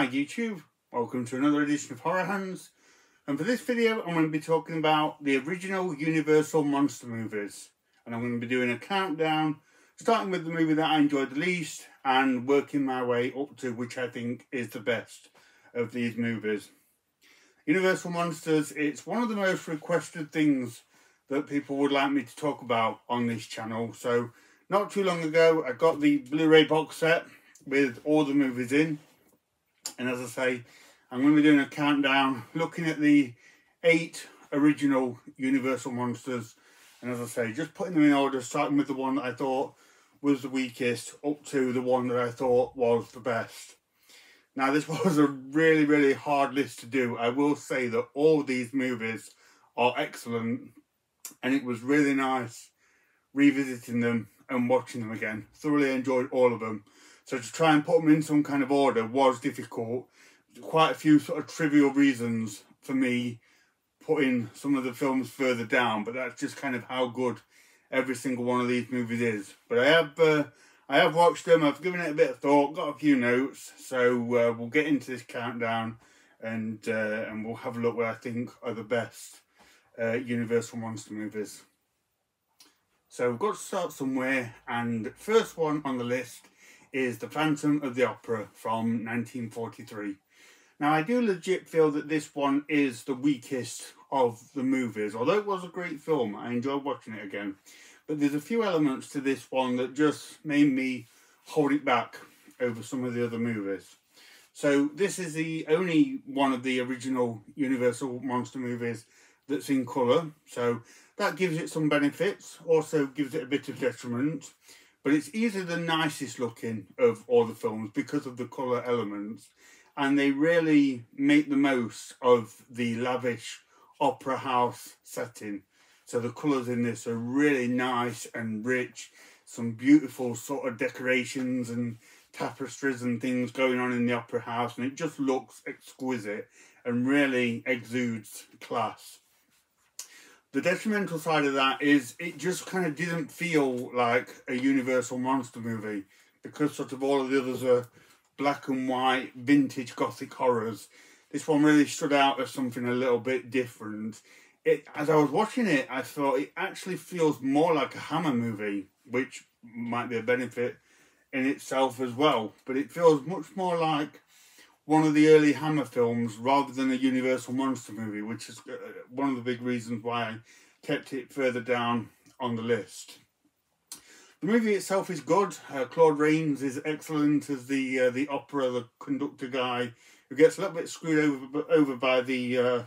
Hi YouTube, welcome to another edition of Horror Hands. And for this video I'm going to be talking about the original Universal Monster movies. And I'm going to be doing a countdown starting with the movie that I enjoyed the least and working my way up to which I think is the best of these movies. Universal Monsters, it's one of the most requested things that people would like me to talk about on this channel. So not too long ago I got the Blu-ray box set with all the movies in and as I say, I'm going to be doing a countdown, looking at the eight original Universal Monsters. And as I say, just putting them in order, starting with the one that I thought was the weakest, up to the one that I thought was the best. Now, this was a really, really hard list to do. I will say that all these movies are excellent. And it was really nice revisiting them and watching them again. Thoroughly enjoyed all of them. So to try and put them in some kind of order was difficult. Quite a few sort of trivial reasons for me putting some of the films further down, but that's just kind of how good every single one of these movies is. But I have uh, I have watched them. I've given it a bit of thought, got a few notes. So uh, we'll get into this countdown, and uh, and we'll have a look what I think are the best uh, Universal monster movies. So we've got to start somewhere, and first one on the list is The Phantom of the Opera from 1943. Now, I do legit feel that this one is the weakest of the movies. Although it was a great film, I enjoyed watching it again. But there's a few elements to this one that just made me hold it back over some of the other movies. So this is the only one of the original Universal monster movies that's in colour. So that gives it some benefits, also gives it a bit of detriment. But it's easily the nicest looking of all the films because of the colour elements. And they really make the most of the lavish opera house setting. So the colours in this are really nice and rich. Some beautiful sort of decorations and tapestries and things going on in the opera house. And it just looks exquisite and really exudes class the detrimental side of that is it just kind of didn't feel like a Universal monster movie because sort of all of the others are black and white vintage gothic horrors. This one really stood out as something a little bit different. It as I was watching it, I thought it actually feels more like a Hammer movie, which might be a benefit in itself as well. But it feels much more like one of the early Hammer films rather than a Universal monster movie, which is uh, one of the big reasons why I kept it further down on the list. The movie itself is good. Uh, Claude Rains is excellent as the uh, the opera, the conductor guy, who gets a little bit screwed over over by the uh,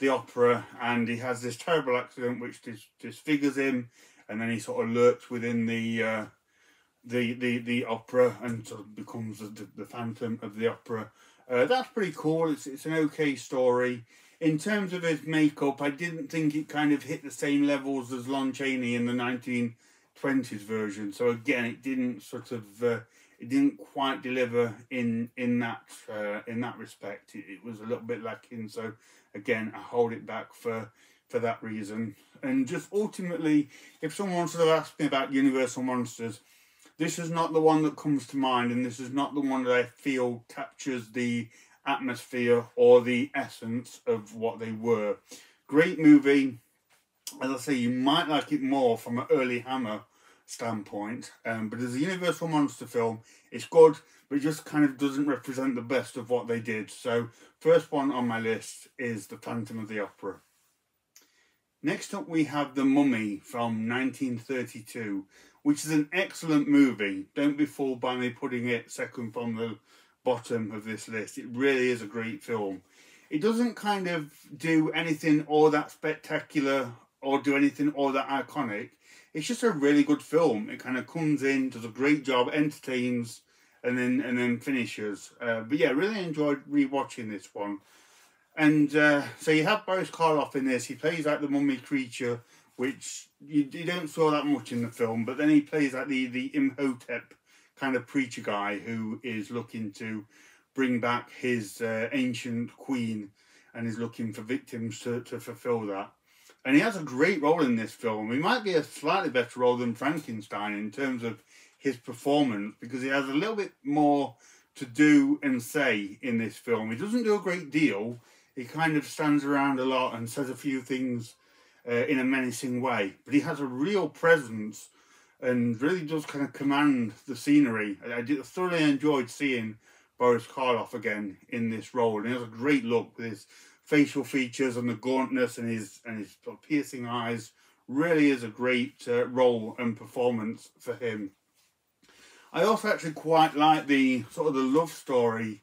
the opera, and he has this terrible accident which dis disfigures him, and then he sort of lurks within the uh, the the the opera and sort of becomes the, the phantom of the opera uh, that's pretty cool. It's, it's an okay story. In terms of his makeup, I didn't think it kind of hit the same levels as Lon Chaney in the 1920s version. So again, it didn't sort of uh, it didn't quite deliver in in that uh, in that respect. It, it was a little bit lacking. So again, I hold it back for for that reason. And just ultimately, if someone sort of asked me about Universal Monsters, this is not the one that comes to mind, and this is not the one that I feel captures the atmosphere or the essence of what they were. Great movie. As I say, you might like it more from an early Hammer standpoint, um, but as a Universal Monster film, it's good, but it just kind of doesn't represent the best of what they did. So, first one on my list is The Phantom of the Opera. Next up, we have The Mummy from 1932, which is an excellent movie. Don't be fooled by me putting it second from the bottom of this list. It really is a great film. It doesn't kind of do anything all that spectacular or do anything all that iconic. It's just a really good film. It kind of comes in, does a great job, entertains, and then and then finishes. Uh, but yeah, really enjoyed rewatching this one. And uh, so you have Boris Karloff in this. He plays like the mummy creature which you, you don't saw that much in the film. But then he plays like the the Imhotep kind of preacher guy who is looking to bring back his uh, ancient queen and is looking for victims to, to fulfill that. And he has a great role in this film. He might be a slightly better role than Frankenstein in terms of his performance because he has a little bit more to do and say in this film. He doesn't do a great deal. He kind of stands around a lot and says a few things uh, in a menacing way, but he has a real presence and really does kind of command the scenery. I, I thoroughly enjoyed seeing Boris Karloff again in this role, and he has a great look with his facial features and the gauntness and his and his piercing eyes. Really is a great uh, role and performance for him. I also actually quite like the sort of the love story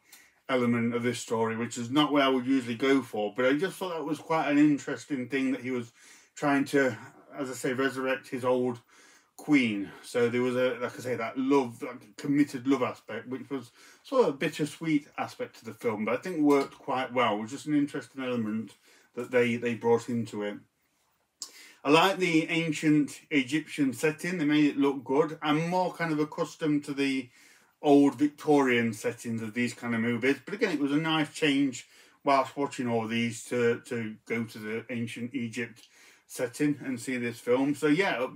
element of this story, which is not where I would usually go for, but I just thought that was quite an interesting thing that he was trying to, as I say, resurrect his old queen. So there was a, like I say, that love, like committed love aspect, which was sort of a bittersweet aspect to the film, but I think worked quite well. It was just an interesting element that they, they brought into it. I like the ancient Egyptian setting. They made it look good. I'm more kind of accustomed to the old Victorian settings of these kind of movies. But again, it was a nice change whilst watching all these to, to go to the ancient Egypt setting and see this film. So yeah, uh,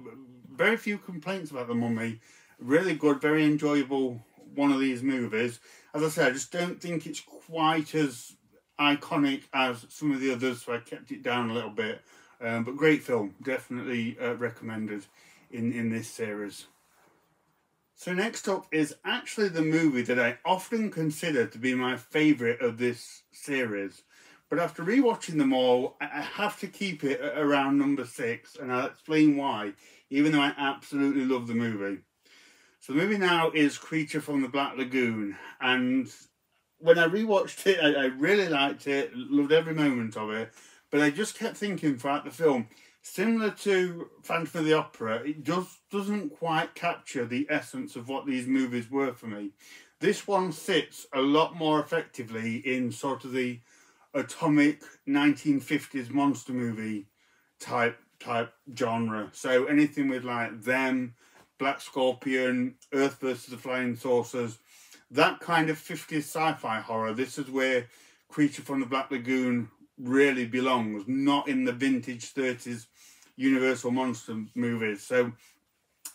very few complaints about the Mummy. Really good, very enjoyable one of these movies. As I said, I just don't think it's quite as iconic as some of the others, so I kept it down a little bit. Um, but great film, definitely uh, recommended in, in this series. So next up is actually the movie that I often consider to be my favourite of this series. But after rewatching them all, I have to keep it around number six, and I'll explain why, even though I absolutely love the movie. So the movie now is Creature from the Black Lagoon, and when I rewatched it, I, I really liked it, loved every moment of it, but I just kept thinking throughout the film, similar to Phantom of the Opera, it just doesn't quite capture the essence of what these movies were for me. This one sits a lot more effectively in sort of the atomic 1950s monster movie type type genre. So anything with like them, Black Scorpion, Earth versus the Flying Saucers, that kind of 50s sci-fi horror. This is where Creature from the Black Lagoon really belongs, not in the vintage 30s Universal Monster movies. So,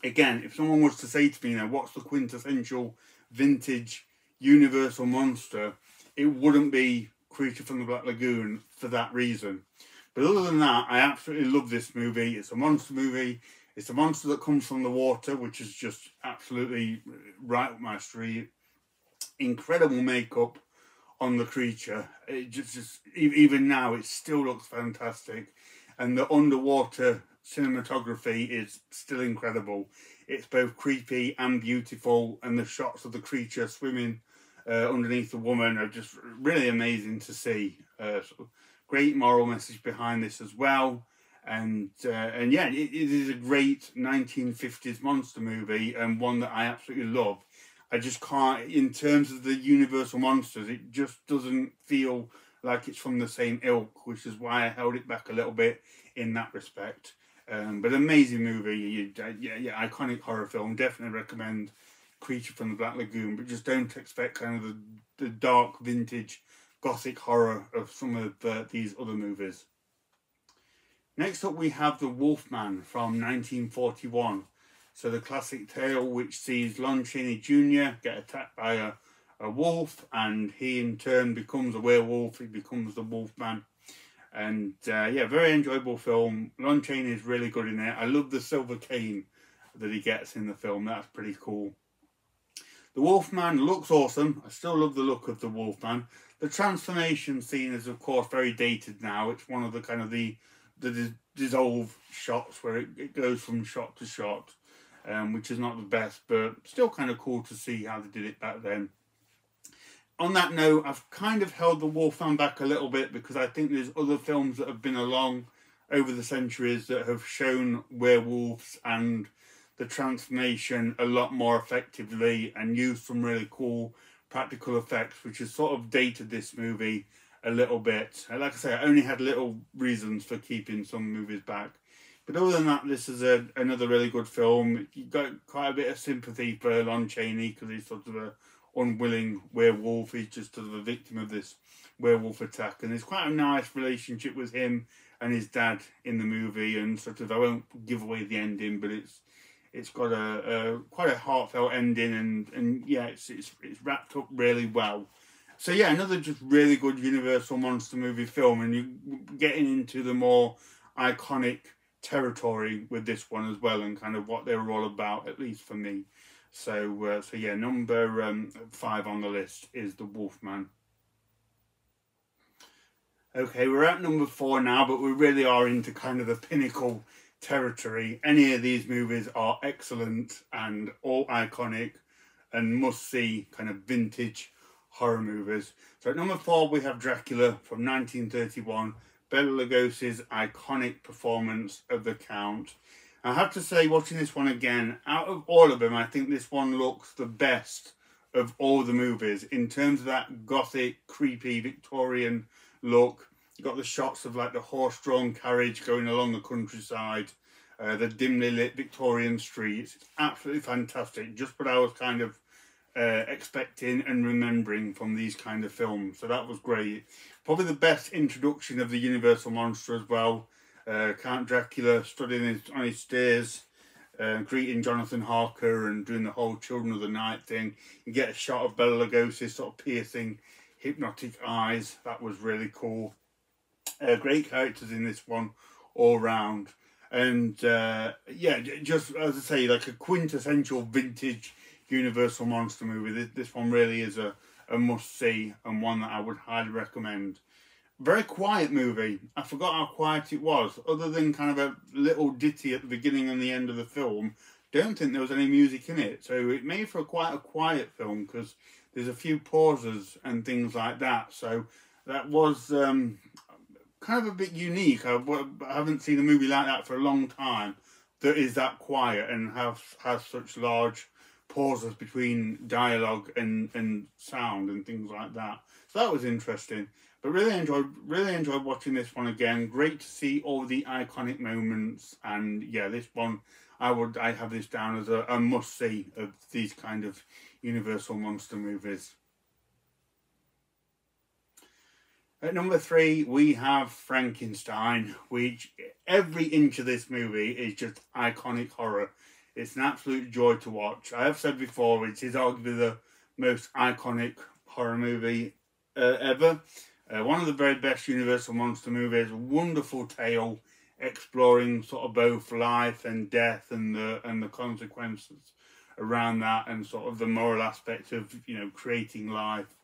again, if someone was to say to me, you know, what's the quintessential vintage Universal Monster, it wouldn't be Creature from the Black Lagoon for that reason. But other than that, I absolutely love this movie. It's a monster movie. It's a monster that comes from the water, which is just absolutely right up my street. Incredible makeup on the creature. It just, just even now, it still looks fantastic, and the underwater cinematography is still incredible. It's both creepy and beautiful, and the shots of the creature swimming uh, underneath the woman are just really amazing to see. Uh, great moral message behind this as well. And uh, and yeah, it, it is a great 1950s monster movie and one that I absolutely love. I just can't, in terms of the Universal monsters, it just doesn't feel like it's from the same ilk, which is why I held it back a little bit in that respect. Um, but amazing movie, you, yeah, yeah, iconic horror film. Definitely recommend Creature from the Black Lagoon, but just don't expect kind of the, the dark vintage gothic horror of some of uh, these other movies. Next up, we have The Wolfman from 1941. So the classic tale which sees Lon Chaney Jr. get attacked by a, a wolf and he in turn becomes a werewolf, he becomes the Wolfman. And uh, yeah, very enjoyable film. Lon Chaney is really good in it. I love the silver cane that he gets in the film, that's pretty cool. The Wolfman looks awesome. I still love the look of the Wolfman. The transformation scene is, of course, very dated now. It's one of the kind of the the dissolve shots where it, it goes from shot to shot um, which is not the best, but still kind of cool to see how they did it back then. On that note, I've kind of held the Wolfman back a little bit because I think there's other films that have been along over the centuries that have shown werewolves and the transformation a lot more effectively and used some really cool practical effects, which has sort of dated this movie a little bit. Like I say, I only had little reasons for keeping some movies back. But other than that, this is a, another really good film. You got quite a bit of sympathy for Lon Chaney because he's sort of a unwilling werewolf. He's just sort of a victim of this werewolf attack, and there's quite a nice relationship with him and his dad in the movie. And sort of, I won't give away the ending, but it's it's got a, a quite a heartfelt ending, and and yeah, it's it's it's wrapped up really well. So yeah, another just really good Universal monster movie film, and you're getting into the more iconic territory with this one as well, and kind of what they were all about, at least for me. So uh, so yeah, number um, five on the list is the Wolfman. Okay, we're at number four now, but we really are into kind of the pinnacle territory. Any of these movies are excellent and all iconic and must see kind of vintage horror movies. So at number four, we have Dracula from 1931, Bela Lugosi's iconic performance of the Count. I have to say, watching this one again, out of all of them, I think this one looks the best of all the movies in terms of that gothic, creepy Victorian look you got the shots of like the horse-drawn carriage going along the countryside, uh, the dimly lit Victorian streets. It's absolutely fantastic. Just what I was kind of uh, expecting and remembering from these kind of films. So that was great. Probably the best introduction of the Universal monster as well. Uh, Count Dracula studying his, on his stairs, uh, greeting Jonathan Harker and doing the whole Children of the Night thing. You get a shot of Bela Lugosi's sort of piercing, hypnotic eyes. That was really cool. Uh, great characters in this one all round. And uh, yeah, just as I say, like a quintessential vintage Universal monster movie. This, this one really is a, a must see and one that I would highly recommend. Very quiet movie. I forgot how quiet it was. Other than kind of a little ditty at the beginning and the end of the film, don't think there was any music in it. So it made for quite a quiet film because there's a few pauses and things like that. So that was um, kind of a bit unique. I, I haven't seen a movie like that for a long time that is that quiet and has has such large pauses between dialogue and and sound and things like that. So that was interesting. But really enjoyed really enjoyed watching this one again. Great to see all the iconic moments and yeah, this one I would I have this down as a, a must see of these kind of Universal monster movies. At number three, we have Frankenstein, which every inch of this movie is just iconic horror. It's an absolute joy to watch. I have said before, it is arguably the most iconic horror movie uh, ever. Uh, one of the very best Universal monster movies. Wonderful tale exploring sort of both life and death and the and the consequences around that and sort of the moral aspect of you know creating life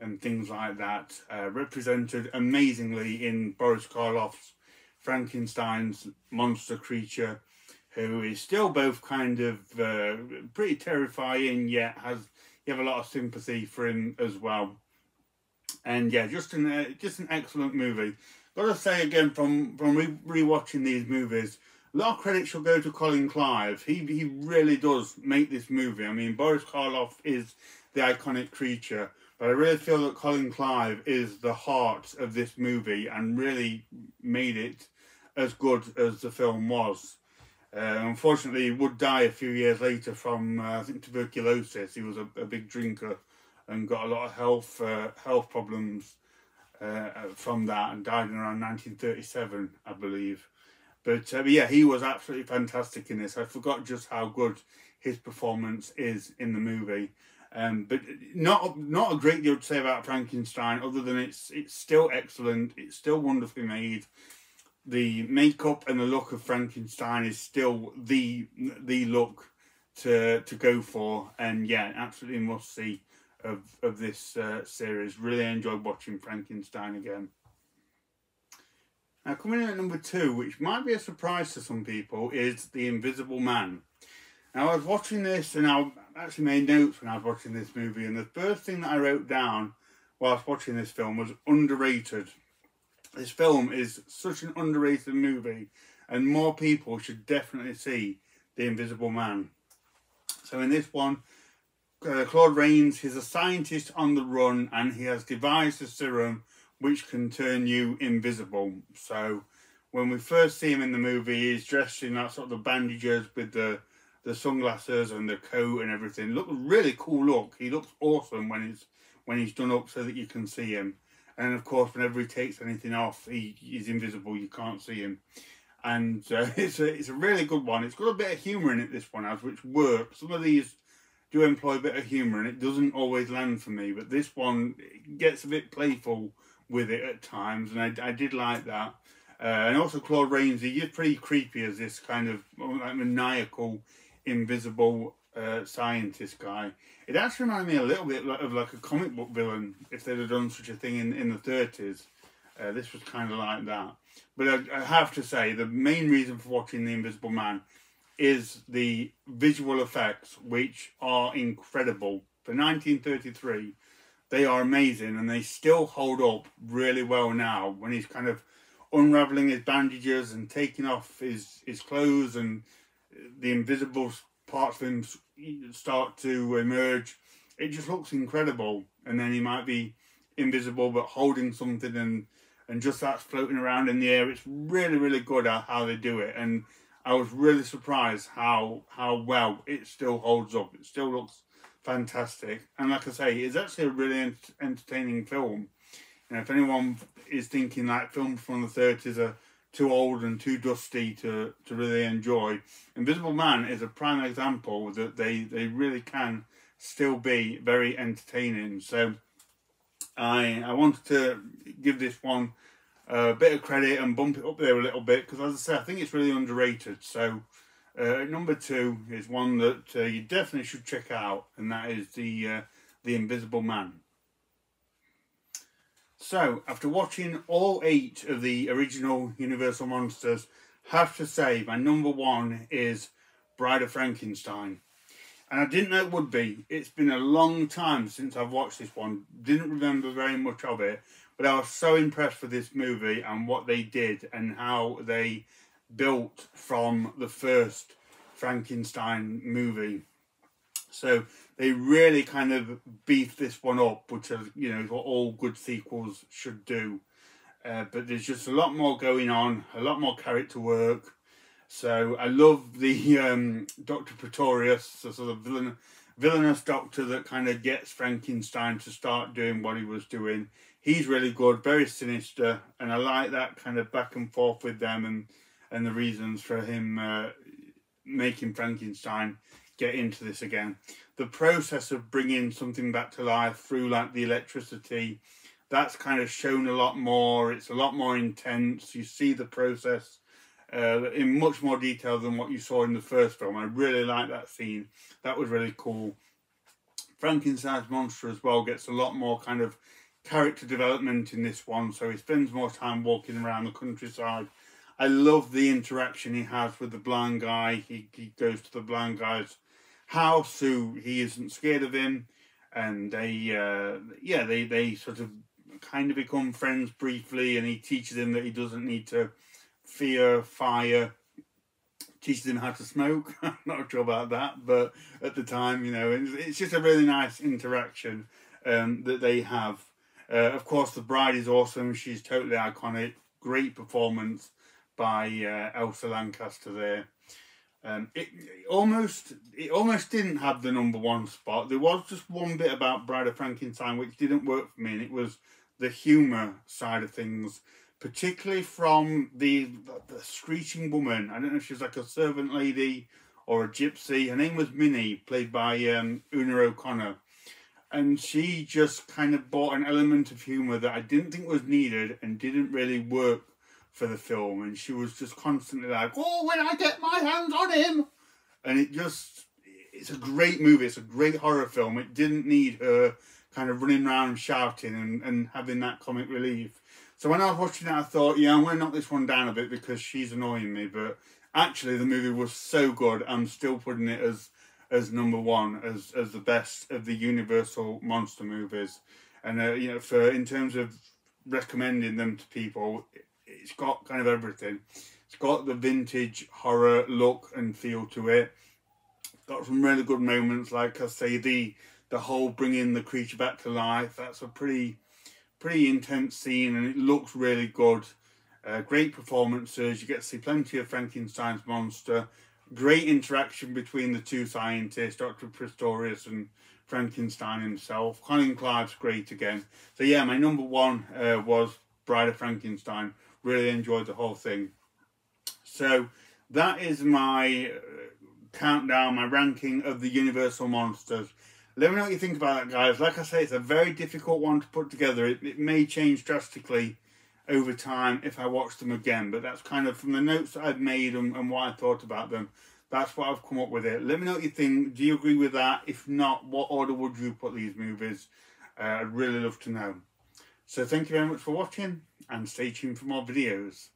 and things like that, uh, represented amazingly in Boris Karloff's Frankenstein's monster creature, who is still both kind of uh, pretty terrifying, yet has you have a lot of sympathy for him as well. And yeah, just an uh, just an excellent movie. Got to say again from from re rewatching these movies, a lot of credit should go to Colin Clive. He he really does make this movie. I mean, Boris Karloff is the iconic creature, but I really feel that Colin Clive is the heart of this movie and really made it as good as the film was. Uh, unfortunately, he would die a few years later from, uh, I think, tuberculosis. He was a, a, big drinker and got a lot of health uh, health problems uh, from that and died in around 1937, I believe. But, uh, but yeah, he was absolutely fantastic in this. I forgot just how good his performance is in the movie. Um, but not not a great deal to say about Frankenstein, other than it's it's still excellent. It's still wonderfully made. The makeup and the look of Frankenstein is still the the look to to go for, and yeah, absolutely must see of of this uh, series. Really enjoyed watching Frankenstein again. Now, coming in at number two, which might be a surprise to some people, is The Invisible Man. Now, I was watching this and I actually made notes when I was watching this movie, and the first thing that I wrote down whilst watching this film was underrated. This film is such an underrated movie, and more people should definitely see The Invisible Man. So, in this one, uh, Claude Rains, he's a scientist on the run, and he has devised a serum which can turn you invisible. So, when we first see him in the movie, he's dressed in that sort of the bandages with the the sunglasses and the coat and everything. Look really cool look. He looks awesome when he's when he's done up so that you can see him. And of course, whenever he takes anything off, he, is invisible. You can't see him. and uh, it's a it's a really good one. It's got a bit of humour in it. This one has, which works. Some of these do employ a bit of humour, and it doesn't always land for me. But this one gets a bit playful with it at times, and I, I did like that. Uh, and also Claude Rains, he's pretty creepy as this kind of like maniacal, invisible uh, scientist guy. It actually reminded me a little bit of like a comic book villain if they'd have done such a thing in, in the 30s. Uh, this was kind of like that. But I, I, have to say, the main reason for watching The Invisible Man is the visual effects, which are incredible. For 1933, they are amazing and they still hold up really well now when he's kind of unraveling his bandages and taking off his, his clothes and the invisible parts of him start to emerge. It just looks incredible. And then he might be invisible but holding something and and just that's floating around in the air. It's really, really good how they do it. And I was really surprised how how well it still holds up. It still looks fantastic. And like I say, it's actually a really ent entertaining film. And if anyone is thinking like films from the 30s are too old and too dusty to, to really enjoy, Invisible Man is a prime example that they, they really can still be very entertaining. So I I wanted to give this one a bit of credit and bump it up there a little bit because, as I said, I think it's really underrated. So uh, number two is one that uh, you definitely should check out, and that is the uh, the Invisible Man. So, after watching all eight of the original Universal monsters, have to say my number one is Bride of Frankenstein. And I didn't know it would be. It's been a long time since I've watched this one. Didn't remember very much of it. But I was so impressed with this movie and what they did and how they built from the first Frankenstein movie. So they really kind of beefed this one up, which is, you know, what all good sequels should do. Uh, but there's just a lot more going on, a lot more character work. So I love the um, Dr. Pretorius, the sort of villain, villainous doctor that kind of gets Frankenstein to start doing what he was doing he's really good, very sinister, and I like that kind of back and forth with them and and the reasons for him uh, making Frankenstein get into this again. The process of bringing something back to life through like the electricity, that's kind of shown a lot more. It's a lot more intense. You see the process uh, in much more detail than what you saw in the first film. I really like that scene. That was really cool. Frankenstein's monster as well gets a lot more kind of character development in this one, so he spends more time walking around the countryside. I love the interaction he has with the blind guy. He, he goes to the blind guy's house, who he isn't scared of him, and they, uh, yeah, they, they sort of kind of become friends briefly, and he teaches him that he doesn't need to fear fire. Teaches him how to smoke. I'm not sure about that, but at the time, you know, it's, it's just a really nice interaction um, that they have uh, of course, the bride is awesome. She's totally iconic. Great performance by uh, Elsa Lanchester there. Um, it, it, almost it almost didn't have the number one spot. There was just one bit about Bride of Frankenstein which didn't work for me, and it was the humour side of things, particularly from the, the, the screeching woman. I don't know if she's like a servant lady or a gypsy. Her name was Minnie, played by um, Una O'Connor and she just kind of brought an element of humor that I didn't think was needed and didn't really work for the film. And she was just constantly like, "Oh, when I get my hands on him," and it just it's a great movie. It's a great horror film. It didn't need her kind of running around shouting and, and having that comic relief. So when I was watching it, I thought, yeah, I'm going to knock this one down a bit because she's annoying me. But actually, the movie was so good, I'm still putting it as as number one as as the best of the Universal monster movies, and uh, you know for in terms of recommending them to people, it's got kind of everything. It's got the vintage horror look and feel to it. Got some really good moments, like I say the the whole bringing the creature back to life. That's a pretty pretty intense scene, and it looks really good. Uh, great performances. You get to see plenty of Frankenstein's monster great interaction between the two scientists, Dr. Pretorius and Frankenstein himself. Colin Clive's great again. So yeah, my number one uh, was Bride of Frankenstein. Really enjoyed the whole thing. So that is my uh, countdown, my ranking of the Universal monsters. Let me know what you think about that, guys. Like I say, it's a very difficult one to put together. It, it may change drastically over time if I watch them again, but that's kind of from the notes that I've made and, and what I thought about them. That's what I've come up with it. Let me know what you think. Do you agree with that? If not, what order would you put these movies? Uh, I'd really love to know. So thank you very much for watching and stay tuned for more videos.